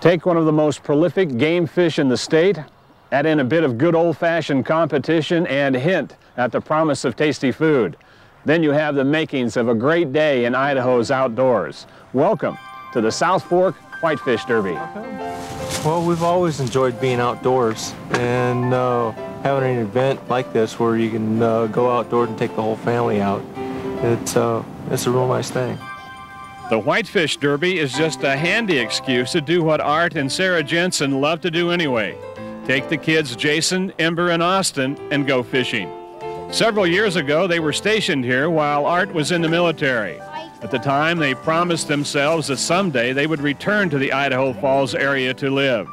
Take one of the most prolific game fish in the state, add in a bit of good old-fashioned competition and hint at the promise of tasty food. Then you have the makings of a great day in Idaho's outdoors. Welcome to the South Fork Whitefish Derby. Well, we've always enjoyed being outdoors and uh, having an event like this where you can uh, go outdoors and take the whole family out. It's, uh, it's a real nice thing. The Whitefish Derby is just a handy excuse to do what Art and Sarah Jensen love to do anyway. Take the kids Jason, Ember, and Austin and go fishing. Several years ago, they were stationed here while Art was in the military. At the time, they promised themselves that someday they would return to the Idaho Falls area to live.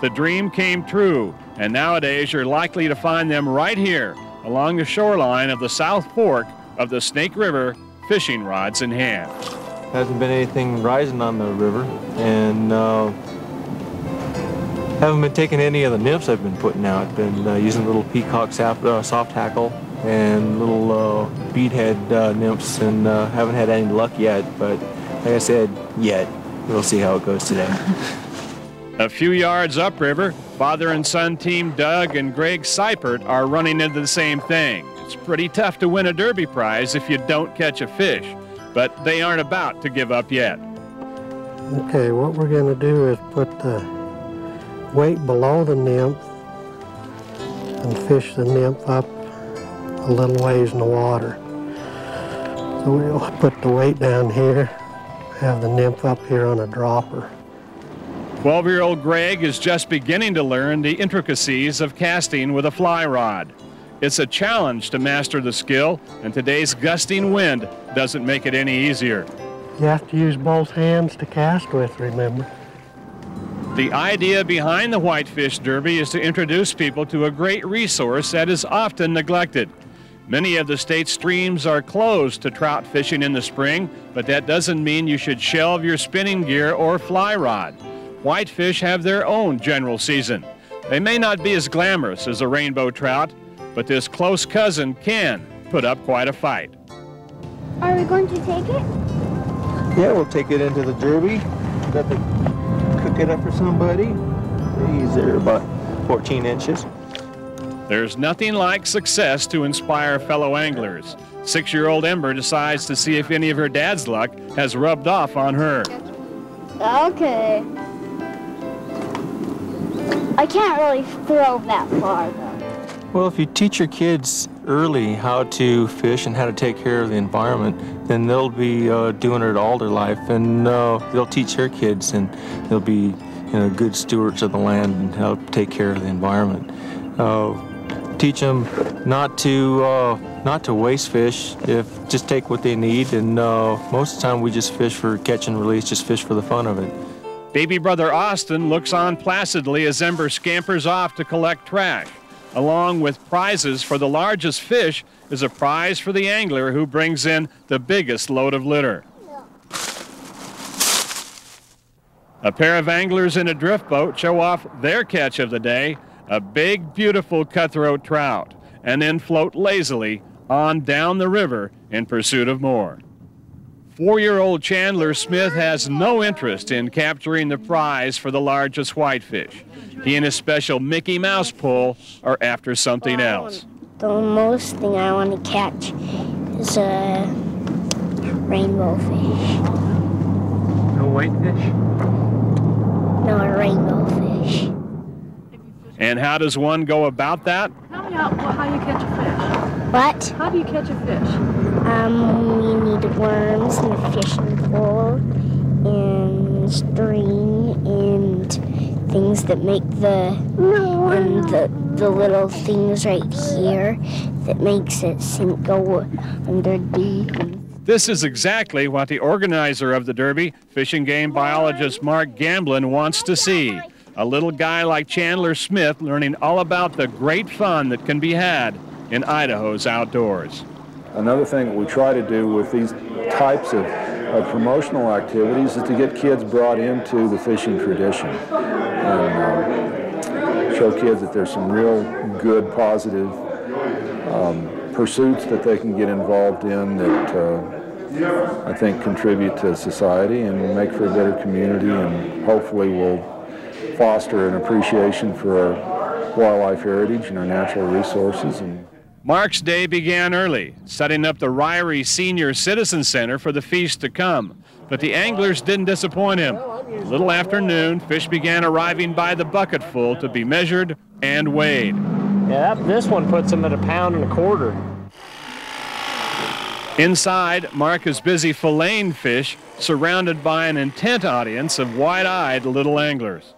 The dream came true, and nowadays you're likely to find them right here along the shoreline of the South Fork of the Snake River, fishing rods in hand hasn't been anything rising on the river, and uh, haven't been taking any of the nymphs I've been putting out. Been uh, using little peacock uh, soft tackle and little uh, beadhead uh, nymphs, and uh, haven't had any luck yet. But like I said, yet we'll see how it goes today. A few yards upriver, father and son team Doug and Greg Seipert are running into the same thing. It's pretty tough to win a derby prize if you don't catch a fish but they aren't about to give up yet. Okay, what we're going to do is put the weight below the nymph and fish the nymph up a little ways in the water. So we'll put the weight down here, have the nymph up here on a dropper. 12-year-old Greg is just beginning to learn the intricacies of casting with a fly rod. It's a challenge to master the skill, and today's gusting wind doesn't make it any easier. You have to use both hands to cast with, remember. The idea behind the Whitefish Derby is to introduce people to a great resource that is often neglected. Many of the state's streams are closed to trout fishing in the spring, but that doesn't mean you should shelve your spinning gear or fly rod. Whitefish have their own general season. They may not be as glamorous as a rainbow trout, but this close cousin can put up quite a fight. Are we going to take it? Yeah, we'll take it into the derby. Got to cook it up for somebody. These are about 14 inches. There's nothing like success to inspire fellow anglers. Six-year-old Ember decides to see if any of her dad's luck has rubbed off on her. Okay. I can't really throw that far, though. Well, if you teach your kids early how to fish and how to take care of the environment, then they'll be uh, doing it all their life, and uh, they'll teach their kids, and they'll be you know, good stewards of the land and how take care of the environment. Uh, teach them not to uh, not to waste fish. If just take what they need, and uh, most of the time we just fish for catch and release, just fish for the fun of it. Baby brother Austin looks on placidly as Ember scampers off to collect trash. Along with prizes for the largest fish is a prize for the angler who brings in the biggest load of litter. A pair of anglers in a drift boat show off their catch of the day, a big, beautiful cutthroat trout, and then float lazily on down the river in pursuit of more. Four-year-old Chandler Smith has no interest in capturing the prize for the largest whitefish. He and his special Mickey Mouse pull are after something else. The most thing I want to catch is a rainbow fish. No whitefish? No, a rainbow fish. And how does one go about that? Tell me how, how you catch a fish. What? How do you catch a fish? Um, need worms and a fishing pole and string and things that make the um, the the little things right here that makes it sink go under deep. This is exactly what the organizer of the Derby, Fish and Game biologist Mark Gamblin, wants to see. A little guy like Chandler Smith learning all about the great fun that can be had in Idaho's outdoors. Another thing that we try to do with these types of, of promotional activities is to get kids brought into the fishing tradition and um, show kids that there's some real good, positive um, pursuits that they can get involved in that uh, I think, contribute to society and make for a better community and hopefully will foster an appreciation for our wildlife heritage and our natural resources. And Mark's day began early, setting up the Ririe Senior Citizen Center for the feast to come. But the anglers didn't disappoint him. A little after noon, fish began arriving by the bucketful to be measured and weighed. Yeah, that, this one puts them at a pound and a quarter. Inside, Mark is busy filleting fish, surrounded by an intent audience of wide-eyed little anglers.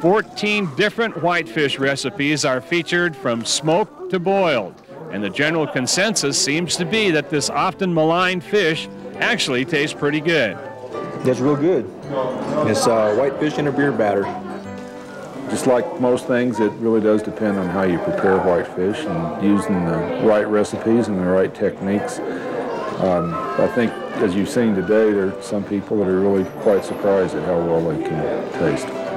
14 different whitefish recipes are featured from smoked to boiled, and the general consensus seems to be that this often maligned fish actually tastes pretty good. It's real good. It's uh, whitefish in a beer batter. just like most things, it really does depend on how you prepare whitefish and using the right recipes and the right techniques. Um, I think, as you've seen today, there are some people that are really quite surprised at how well they can taste.